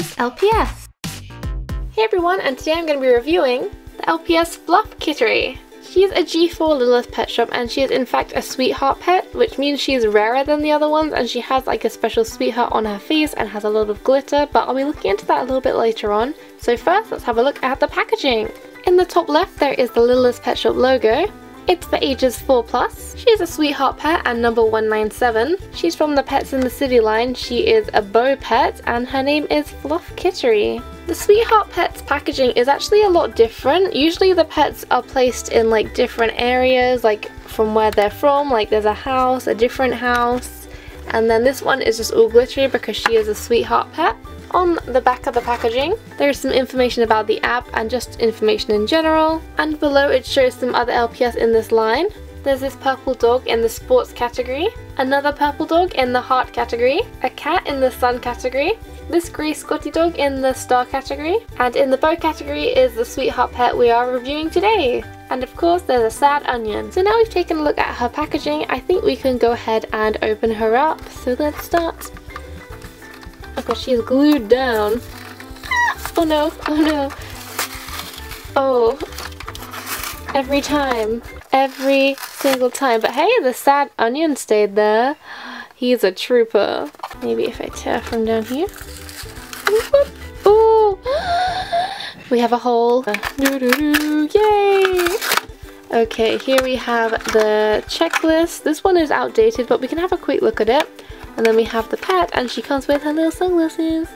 Littlest LPS. Hey everyone, and today I'm going to be reviewing the LPS Fluff Kittery. She's a G4 Littlest pet shop and she is in fact a sweetheart pet, which means she's rarer than the other ones and she has like a special sweetheart on her face and has a lot of glitter, but I'll be looking into that a little bit later on. So first, let's have a look at the packaging. In the top left, there is the Littlest Pet Shop logo, it's for ages 4 plus. She's a sweetheart pet and number 197. She's from the Pets in the City line. She is a bow pet and her name is Fluff Kittery. The Sweetheart Pets packaging is actually a lot different. Usually the pets are placed in like different areas like from where they're from. Like there's a house, a different house. And then this one is just all glittery because she is a sweetheart pet. On the back of the packaging, there is some information about the app and just information in general. And below it shows some other LPS in this line. There's this purple dog in the sports category, another purple dog in the heart category, a cat in the sun category, this grey Scotty dog in the star category, and in the bow category is the sweetheart pet we are reviewing today. And of course there's a sad onion. So now we've taken a look at her packaging, I think we can go ahead and open her up. So let's start. Okay, she's glued down. Oh no, oh no. Oh. Every time. Every single time. But hey, the sad onion stayed there. He's a trooper. Maybe if I tear from down here. Ooh. We have a hole. Yay! Okay, here we have the checklist. This one is outdated, but we can have a quick look at it. And then we have the pet and she comes with her little sunglasses.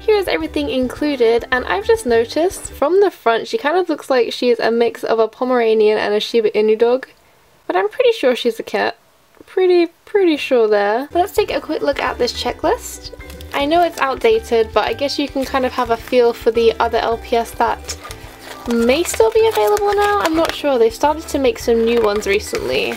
Here's everything included and I've just noticed from the front she kind of looks like she is a mix of a Pomeranian and a Shiba Inu dog. But I'm pretty sure she's a cat. Pretty, pretty sure there. Let's take a quick look at this checklist. I know it's outdated but I guess you can kind of have a feel for the other LPS that may still be available now. I'm not sure. They've started to make some new ones recently.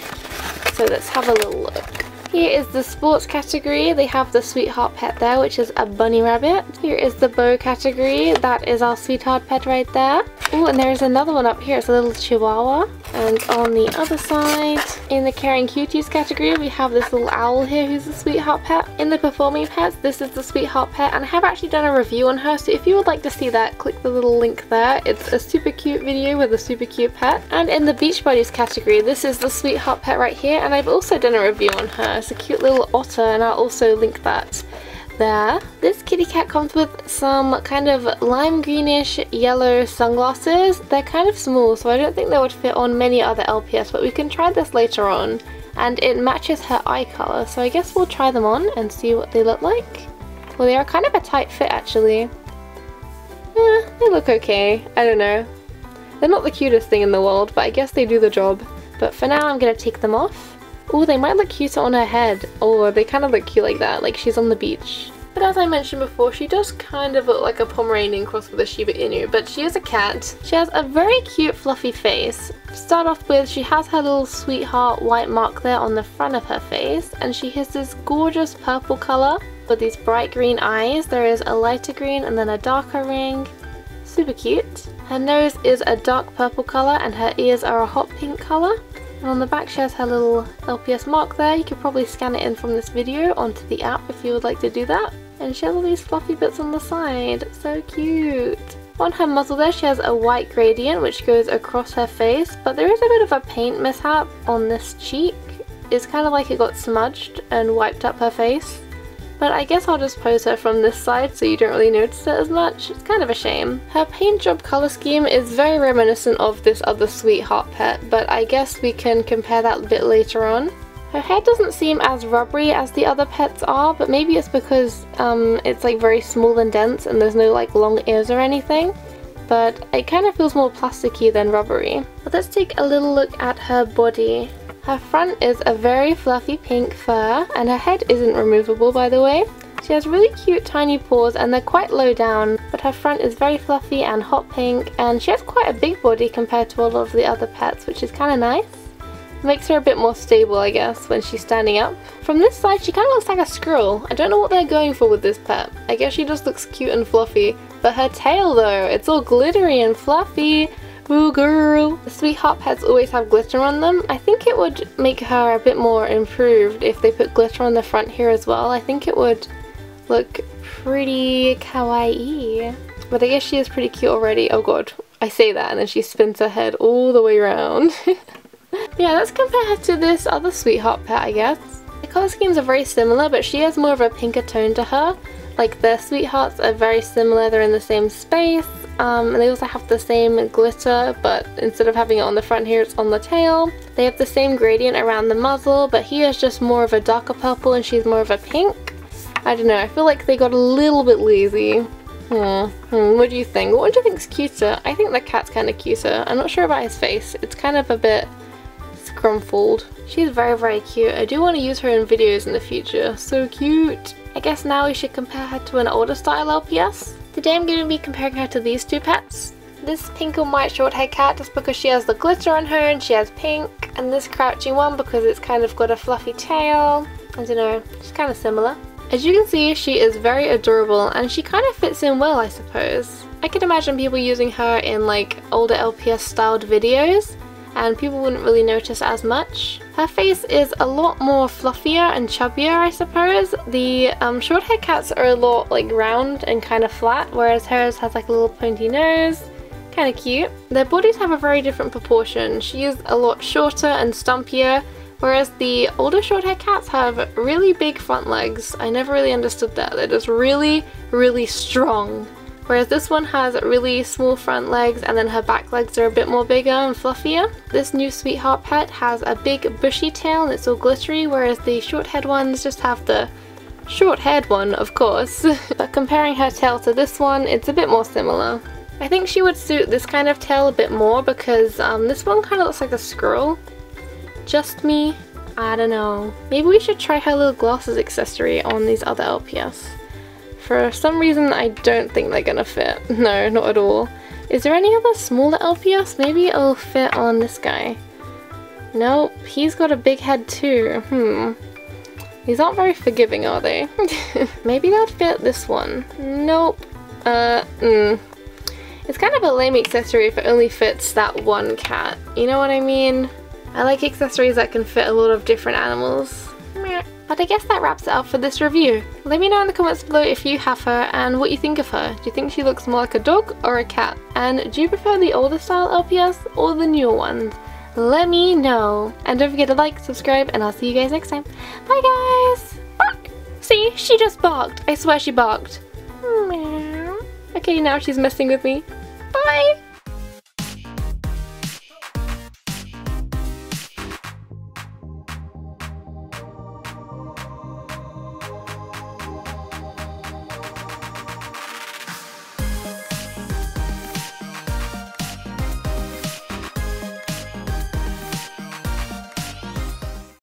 So let's have a little look. Here is the sports category. They have the sweetheart pet there, which is a bunny rabbit. Here is the bow category. That is our sweetheart pet right there. Oh, and there is another one up here. It's a little chihuahua. And on the other side, in the caring cuties category, we have this little owl here who's a sweetheart pet. In the performing pets, this is the sweetheart pet, and I have actually done a review on her, so if you would like to see that, click the little link there. It's a super cute video with a super cute pet. And in the beach buddies category, this is the sweetheart pet right here, and I've also done a review on her. It's a cute little otter, and I'll also link that there. This kitty cat comes with some kind of lime greenish yellow sunglasses. They're kind of small so I don't think they would fit on many other LPS but we can try this later on and it matches her eye colour so I guess we'll try them on and see what they look like. Well they are kind of a tight fit actually. Eh, they look okay. I don't know. They're not the cutest thing in the world but I guess they do the job. But for now I'm going to take them off Oh, they might look cuter on her head. Oh, they kind of look cute like that, like she's on the beach. But as I mentioned before, she does kind of look like a Pomeranian cross with a Shiba Inu, but she is a cat. She has a very cute fluffy face. To start off with, she has her little sweetheart white mark there on the front of her face, and she has this gorgeous purple colour with these bright green eyes. There is a lighter green and then a darker ring. Super cute. Her nose is a dark purple colour and her ears are a hot pink colour. And on the back she has her little LPS mark there. You could probably scan it in from this video onto the app if you would like to do that. And she has all these fluffy bits on the side. So cute. On her muzzle there she has a white gradient which goes across her face but there is a bit of a paint mishap on this cheek. It's kind of like it got smudged and wiped up her face. But I guess I'll just pose her from this side so you don't really notice it as much. It's kind of a shame. Her paint job colour scheme is very reminiscent of this other sweetheart pet, but I guess we can compare that a bit later on. Her hair doesn't seem as rubbery as the other pets are, but maybe it's because um, it's like very small and dense and there's no like long ears or anything. But it kind of feels more plasticky than rubbery. But let's take a little look at her body. Her front is a very fluffy pink fur and her head isn't removable by the way. She has really cute tiny paws and they're quite low down but her front is very fluffy and hot pink and she has quite a big body compared to a lot of the other pets which is kind of nice. Makes her a bit more stable I guess when she's standing up. From this side she kind of looks like a squirrel. I don't know what they're going for with this pet. I guess she just looks cute and fluffy. But her tail though, it's all glittery and fluffy. Ooh girl! The sweetheart pets always have glitter on them. I think it would make her a bit more improved if they put glitter on the front here as well. I think it would look pretty kawaii. But I guess she is pretty cute already. Oh god, I say that and then she spins her head all the way around. yeah, let's compare her to this other sweetheart pet, I guess. The colour schemes are very similar, but she has more of a pinker tone to her. Like their sweethearts are very similar, they're in the same space. Um, and they also have the same glitter, but instead of having it on the front here, it's on the tail. They have the same gradient around the muzzle, but he is just more of a darker purple and she's more of a pink. I don't know, I feel like they got a little bit lazy. Hmm. hmm. What do you think? What do you think's cuter? I think the cat's kind of cuter. I'm not sure about his face. It's kind of a bit scrumpled. She's very, very cute. I do want to use her in videos in the future. So cute. I guess now we should compare her to an older style LPS. Today I'm going to be comparing her to these two pets. This pink and white short haired cat just because she has the glitter on her and she has pink. And this crouching one because it's kind of got a fluffy tail. I don't know, it's kind of similar. As you can see, she is very adorable and she kind of fits in well, I suppose. I can imagine people using her in like older LPS styled videos and people wouldn't really notice as much. Her face is a lot more fluffier and chubbier I suppose. The um, short hair cats are a lot like round and kind of flat whereas hers has like a little pointy nose. Kind of cute. Their bodies have a very different proportion. She is a lot shorter and stumpier whereas the older short hair cats have really big front legs. I never really understood that. They're just really, really strong. Whereas this one has really small front legs and then her back legs are a bit more bigger and fluffier. This new Sweetheart pet has a big bushy tail and it's all glittery whereas the short haired ones just have the short haired one of course. but comparing her tail to this one it's a bit more similar. I think she would suit this kind of tail a bit more because um, this one kind of looks like a squirrel. Just me? I don't know. Maybe we should try her little glasses accessory on these other LPS. For some reason I don't think they're gonna fit. No, not at all. Is there any other smaller LPS? Maybe it'll fit on this guy. Nope, he's got a big head too. Hmm. These aren't very forgiving, are they? Maybe they'll fit this one. Nope. Uh, mm. It's kind of a lame accessory if it only fits that one cat. You know what I mean? I like accessories that can fit a lot of different animals. But I guess that wraps it up for this review. Let me know in the comments below if you have her and what you think of her. Do you think she looks more like a dog or a cat? And do you prefer the older style LPS or the newer ones? Let me know. And don't forget to like, subscribe, and I'll see you guys next time. Bye guys! See, she just barked. I swear she barked. Okay, now she's messing with me. Bye!